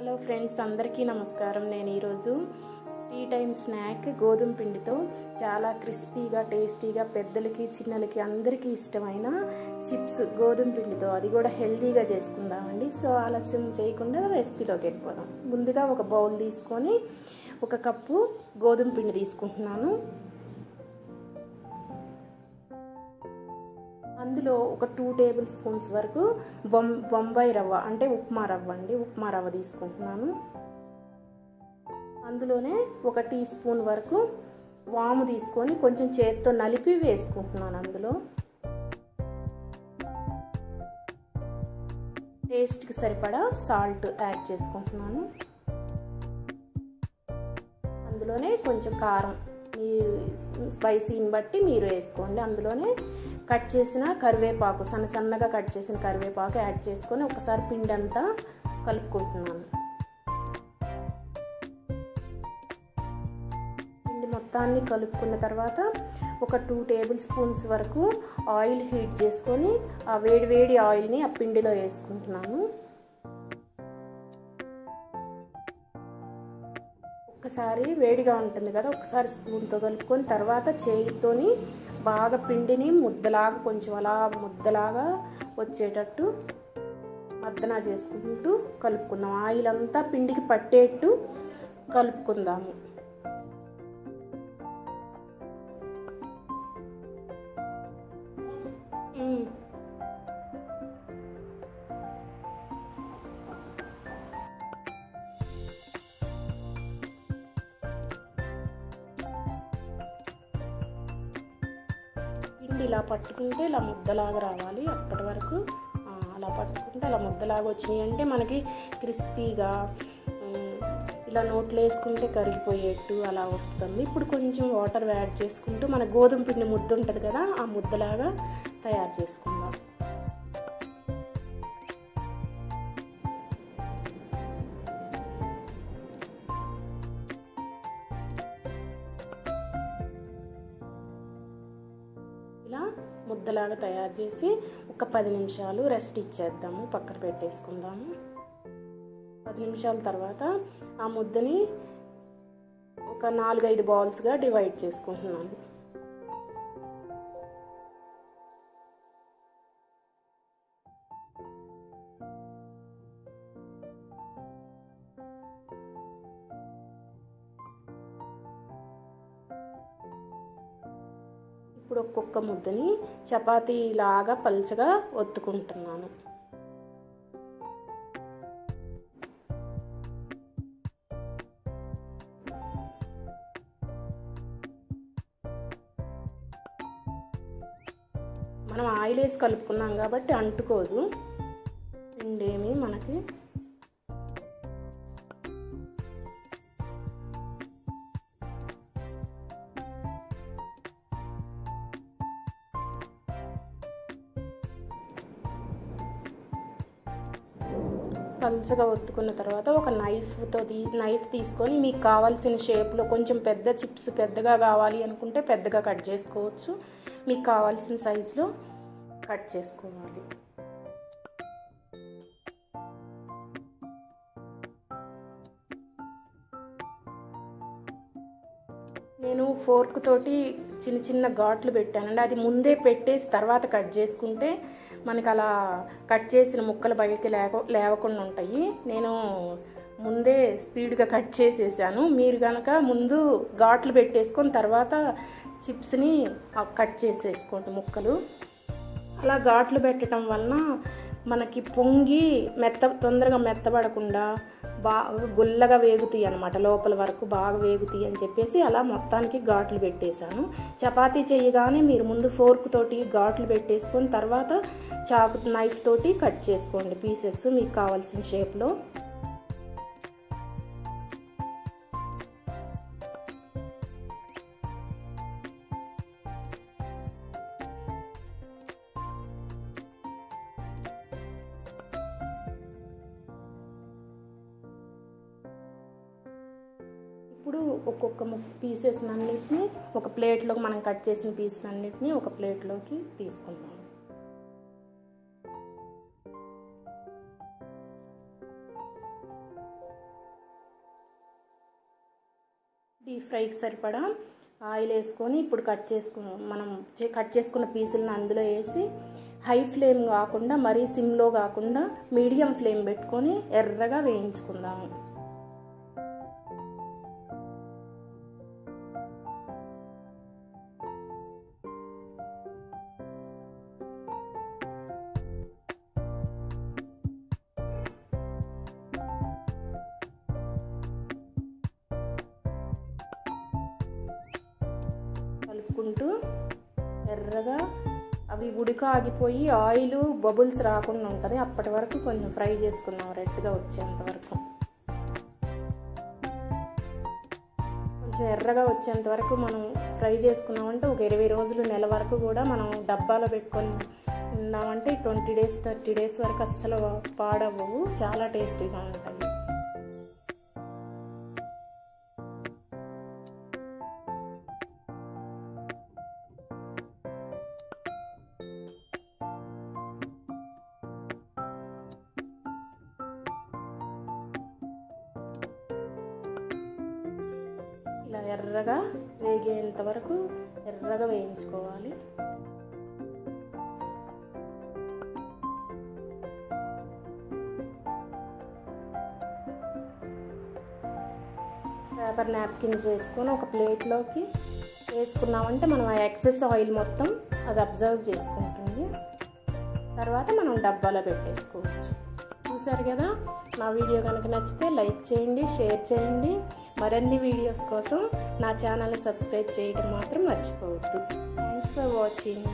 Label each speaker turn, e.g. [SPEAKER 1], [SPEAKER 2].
[SPEAKER 1] Hello friends అందరికీ నమస్కారం. నేను ఈరోజు టీ టైం స్నాక్ గోధుమ పిండితో చాలా క్రిస్పీగా టేస్టీగా పెద్దలకి చిన్నలకి అందరికీ ఇష్టమైన చిప్స్ గోధుమ పిండితో. అది కూడా హెల్తీగా చేసుకుందామండి. సో ఆలస్యం చేయకుండా రెసిపీలోకి వెళ్ళిపోదాం. ముందుగా ఒక బౌల్ తీసుకొని ఒక కప్పు గోధుమ పిండి తీసుకుంటున్నాను. అందులో ఒక టూ టేబుల్ స్పూన్స్ వరకు బొం బొంబాయి రవ్వ అంటే ఉప్మా రవ్వ అండి ఉప్మా రవ్వ తీసుకుంటున్నాను. అందులోనే ఒక టీ స్పూన్ వరకు వాము తీసుకొని కొంచెం చేత్తో నలిపి వేసుకుంటున్నాను అందులో. టేస్ట్కి సరిపడా సాల్ట్ యాడ్ చేసుకుంటున్నాను. అందులోనే కొంచెం కారం స్పైసీని బట్టి మీరు వేసుకోండి. అందులోనే కట్ చేసిన కరివేపాకు సన్న సన్నగా కట్ చేసిన కరివేపాకు యాడ్ చేసుకొని ఒకసారి పిండి అంతా కలుపుకుంటున్నాను. పిండి మొత్తాన్ని కలుపుకున్న తర్వాత ఒక టూ టేబుల్ స్పూన్స్ వరకు ఆయిల్ హీట్ చేసుకొని ఆ వేడి వేడి ఆయిల్ని ఆ పిండిలో వేసుకుంటున్నాను. ఒకసారి వేడిగా ఉంటుంది కదా ఒకసారి స్పూన్తో కలుపుకొని తర్వాత చేయితోని బాగా పిండిని ముద్దలాగా కొంచెం అలా ముద్దలాగా వచ్చేటట్టు మద్దన చేసుకుంటూ కలుపుకుందాం. ఆయిల్ అంతా పిండికి పట్టేట్టు కలుపుకుందాము. పిండి ఇలా పట్టుకుంటే ఇలా ముద్దలాగా రావాలి. అప్పటి వరకు అలా పట్టుకుంటే అలా ముద్దలాగా వచ్చినాయి. అంటే మనకి క్రిస్పీగా ఇలా నోట్లో వేసుకుంటే కరిగిపోయేట్టు అలా వస్తుంది. ఇప్పుడు కొంచెం వాటర్ యాడ్ చేసుకుంటూ మన గోధుమ పిండి ముద్ద ఉంటుంది కదా ఆ ముద్దలాగా తయారు చేసుకుందాం. ఇలా ముద్దలాగా తయారు చేసి ఒక పది నిమిషాలు రెస్ట్ ఇచ్చేద్దాము పక్కన పెట్టేసుకుందాము. పది నిమిషాల తర్వాత ఆ ముద్దని ఒక నాలుగైదు బాల్స్గా డివైడ్ చేసుకుంటున్నాను. ఇప్పుడు ఒక్కొక్క ముద్దని చపాతీలాగా పలుచగా ఒత్తుకుంటున్నాను. మనం ఆయిల్ వేసి కలుపుకున్నాం కాబట్టి అంటుకోదు. పిండేమి మనకి పలుసగా ఒత్తుకున్న తర్వాత ఒక నైఫ్తో తీ నైఫ్ తీసుకొని మీకు కావాల్సిన షేప్లో కొంచెం పెద్ద చిప్స్ పెద్దగా కావాలి అనుకుంటే పెద్దగా కట్ చేసుకోవచ్చు. మీకు కావాల్సిన సైజులో కట్ చేసుకోవాలి. నేను ఫోర్క్ తోటి చిన్న చిన్న ఘాట్లు పెట్టానండి అది ముందే పెట్టేసి తర్వాత కట్ చేసుకుంటే మనకి అలా కట్ చేసిన ముక్కలు బయటికి లేక లేవకుండా ఉంటాయి. నేను ముందే స్పీడ్గా కట్ చేసేసాను. మీరు కనుక ముందు ఘాట్లు పెట్టేసుకొని తర్వాత చిప్స్ని కట్ చేసేసుకోండి ముక్కలు. అలా ఘాట్లు పెట్టడం వలన మనకి పొంగి మెత్త తొందరగా మెత్తబడకుండా బాగా గుల్లగా వేగుతాయి అనమాట లోపల వరకు బాగా వేగుతాయి అని చెప్పేసి అలా మొత్తానికి ఘాట్లు పెట్టేశాను. చపాతీ చేయగానే మీరు ముందు ఫోర్క్ తోటి ఘాట్లు పెట్టేసుకొని తర్వాత చాకు నైఫ్ తోటి కట్ చేసుకోండి పీసెస్ మీకు కావాల్సిన షేప్లో. ఇప్పుడు ఒక్కొక్క పీసెస్ అన్నిటిని ఒక ప్లేట్లో మనం కట్ చేసిన పీసులు ఒక ప్లేట్లోకి తీసుకుందాం. డీప్ ఫ్రైకి సరిపడా ఆయిల్ వేసుకొని ఇప్పుడు కట్ చేసుకు మనం కట్ చేసుకున్న పీసులను అందులో వేసి హై ఫ్లేమ్ కాకుండా మరీ సిమ్లో కాకుండా మీడియం ఫ్లేమ్ పెట్టుకొని ఎర్రగా వేయించుకుందాము. కలుపుకుంటూ ఎర్రగా అవి ఉడక ఆగిపోయి ఆయిల్ బబుల్స్ రాకుండా ఉంటుంది. అప్పటి వరకు కొంచెం ఫ్రై చేసుకున్నాం రెడ్గా వచ్చేంత వరకు. కొంచెం ఎర్రగా వచ్చేంత వరకు మనం ఫ్రై చేసుకున్నామంటే ఒక ఇరవై రోజులు నెల వరకు కూడా మనం డబ్బాలో పెట్టుకొని ఉన్నామంటే ట్వంటీ డేస్ థర్టీ డేస్ వరకు అస్సలు పాడవు చాలా టేస్టీగా ఉంటాయి ఎర్రగా వేగేంత వరకు ఎర్రగా వేయించుకోవాలి. పేపర్ నాప్కిన్స్ వేసుకొని ఒక ప్లేట్లోకి వేసుకున్నామంటే మనం ఆ ఎక్సెస్ ఆయిల్ మొత్తం అది అబ్జర్వ్ చేసుకుంటుంది. తర్వాత మనం డబ్బాలో పెట్టేసుకోవచ్చు. చూసారు కదా? నా వీడియో కనుక నచ్చితే లైక్ చేయండి షేర్ చేయండి. మరిన్ని వీడియోస్ కోసం నా ఛానల్ని సబ్స్క్రైబ్ చేయడం మాత్రం మర్చిపోవద్దు. Thanks for watching